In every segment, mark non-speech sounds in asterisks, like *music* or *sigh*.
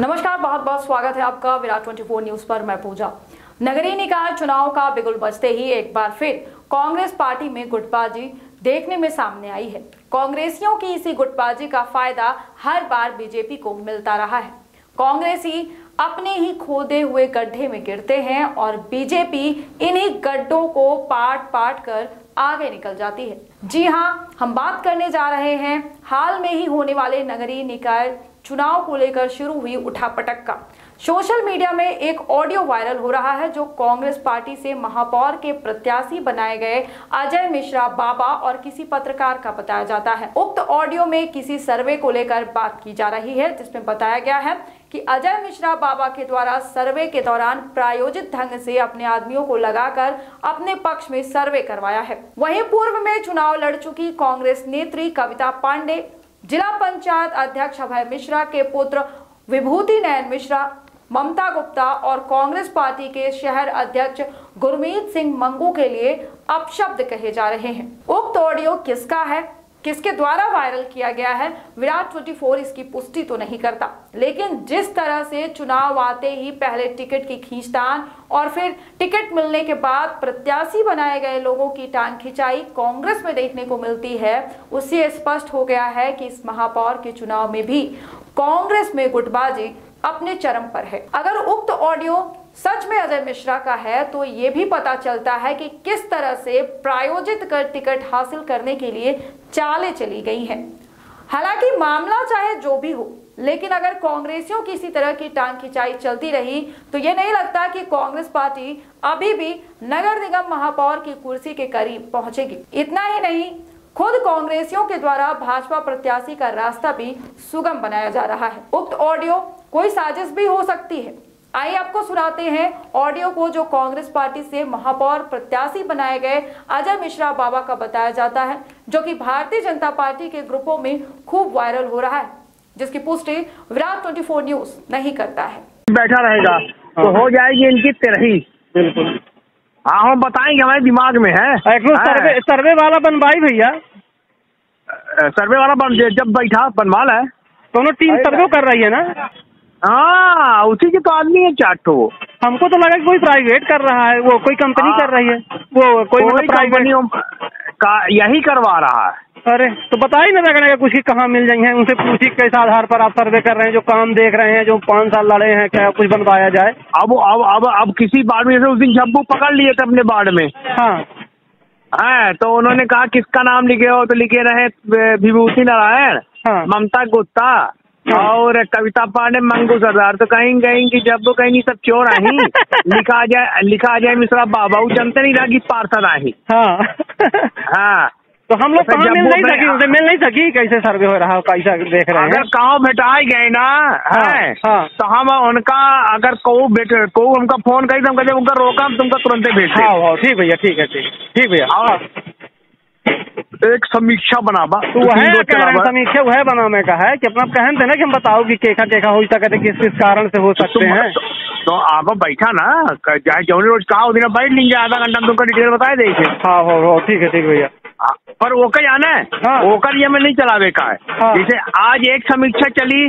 नमस्कार, बहुत बहुत स्वागत है आपका विराट 24 न्यूज़ पर, मैं पूजा। नगरीय निकाय चुनाव का बिगुल बजते ही एक बार फिर कांग्रेस पार्टी में गुटबाजी देखने में सामने आई है। कांग्रेसियों की इसी गुटबाजी का फ़ायदा हर बार बीजेपी को मिलता रहा है। कांग्रेसी अपने ही खोदे हुए गड्ढे में गिरते हैं और बीजेपी इन्हीं गड्ढों को पाट पाट कर आगे निकल जाती है। जी हाँ हम बात करने जा रहे हैं, हाल में ही होने वाले नगरीय निकाय चुनाव को लेकर शुरू हुई उठापटक का। सोशल मीडिया में एक ऑडियो वायरल हो रहा है, जो कांग्रेस पार्टी से महापौर के प्रत्याशी बनाए गए अजय मिश्रा बाबा और किसी पत्रकार का बताया जाता है। उक्त ऑडियो में किसी सर्वे को लेकर बात की जा रही है, जिसमें बताया गया है कि अजय मिश्रा बाबा के द्वारा सर्वे के दौरान प्रायोजित ढंग से अपने आदमियों को लगाकर अपने पक्ष में सर्वे करवाया है। वहीं पूर्व में चुनाव लड़ चुकी कांग्रेस नेत्री कविता पांडे जिला पंचायत अध्यक्ष अभय मिश्रा के पुत्र विभूति नयन मिश्रा, ममता गुप्ता और कांग्रेस पार्टी के शहर अध्यक्ष गुरमीत सिंह मंगू के लिए अपशब्द कहे जा रहे हैं। उक्त ऑडियो किसका है? किसके द्वारा वायरल किया गया है? विराट 24 इसकी पुष्टि तो नहीं करता। लेकिन जिस तरह से चुनाव आते ही पहले टिकट की खींचतान और फिर टिकट मिलने के बाद प्रत्याशी बनाए गए लोगों की टांग खिंचाई कांग्रेस में देखने को मिलती है, उससे स्पष्ट हो गया है कि इस महापौर के चुनाव में भी कांग्रेस में गुटबाजी अपने चरम पर है। अगर उक्त ऑडियो सच में अजय मिश्रा का है तो ये भी पता चलता है कि किस तरह से प्रायोजित कर टिकट हासिल करने के लिए चालें चली गई हैं। हालाँकि मामला चाहे जो भी हो, लेकिन अगर कांग्रेसियों की इसी तरह की टांग खिंचाई चलती रही तो ये नहीं लगता कि कांग्रेस पार्टी अभी भी नगर निगम महापौर की कुर्सी के करीब पहुंचेगी। इतना ही नहीं, खुद कांग्रेसियों के द्वारा भाजपा प्रत्याशी का रास्ता भी सुगम बनाया जा रहा है। उक्त ऑडियो कोई साजिश भी हो सकती है। आइए आपको सुनाते हैं ऑडियो को जो कांग्रेस पार्टी से महापौर प्रत्याशी बनाए गए अजय मिश्रा बाबा का बताया जाता है जो कि भारतीय जनता पार्टी के ग्रुपों में खूब वायरल हो रहा है जिसकी पुष्टि विराट 24 न्यूज़ नहीं करता है। बैठा रहेगा तो हो जाएगी इनकी तेरही। बिल्कुल। हाँ हम बताएँगे हमारे दिमाग में है। सर्वे हाँ, सर्वे वाला बनवाई भैया। सर्वे वाला बन जब बैठा बनवा है दोनों टीम सर्वे कर रही है ना? हाँ उसी के तो आदमी है ठो हमको तो लगा कि कोई प्राइवेट कर रहा है वो कोई कंपनी हाँ। कर रही है वो कोई मतलब प्राइवेट का यही करवा रहा है अरे तो बता ही ना लगने का कुछ ही कहाँ मिल जाएँगे उनसे पूछी किस आधार पर आप सर्वे कर रहे हैं जो काम देख रहे हैं जो पाँच साल लड़े हैं क्या कुछ बनवाया जाए अब अब अब अब किसी बाढ़ में जैसे उस दिन झब्बू पकड़ लिए थे अपने बाढ़ में हाँ है तो उन्होंने कहा किसका नाम लिखे हो तो लिखे रहे विभूति नारायण हाँ। ममता गुप्ता हाँ। और कविता पांडे मंगू सरदार तो कहीं कहीं की जब कहीं नहीं सब चोर आई *laughs* लिखा जाए लिखा जाए मिश्रा बाबा वो जनते नहीं रहा कि पार्षद आई हाँ। हाँ। तो हम लोग तो कहाँ मिल नहीं सकी उनसे मिल नहीं सकी? कैसे सर्वे हो रहा हो कैसा देख रहे हैं? अगर हैं गाँव भेटाए गए ना है हाँ। तो हम उनका अगर को बेट को हमका फ़ोन करी तो हम कहते उनका रोका हम तुमको तुरंत भेजते हाँ हाँ ठीक भैया ठीक है ठीक ठीक भैया। और एक समीक्षा बनाबा तो वह कह रहे हैं समीक्षा वह बनाने का है कि अपना कहन थे ना कि हम बताओ कि केखा केखा हो सकते हैं, किस किस कारण से हो सकते तुम- हैं तो, तो आप बैठा ना चाहे जौनी रोज कहा दिन बैठ लीजिए आधा घंटा में तुमको डिटेल बताए देंगे हाँ हो हो ठीक है ठीक है भैया हाँ, पर ओकर जाना है हाँ। ओकर ये में नहीं चलावे का है हाँ। जैसे आज एक समीक्षा चली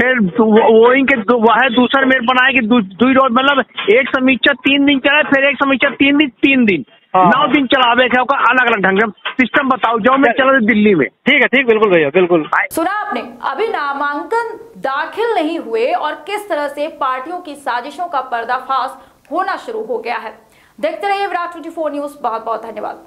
फिर वो इनके वह दूसर मेरे बनाए कि दू, रोज मतलब एक समीक्षा तीन दिन चला फिर एक समीक्षा तीन दिन तीन दिन। नौ दिन चला का अलग अलग ढंग से। सिस्टम बताओ जो मैं चला दिल्ली में। ठीक है ठीक बिल्कुल भैया बिल्कुल। सुना आपने अभी नामांकन दाखिल नहीं हुए और किस तरह से पार्टियों की साजिशों का पर्दाफाश होना शुरू हो गया है। देखते रहिए विराट 24 न्यूज़। बहुत बहुत धन्यवाद।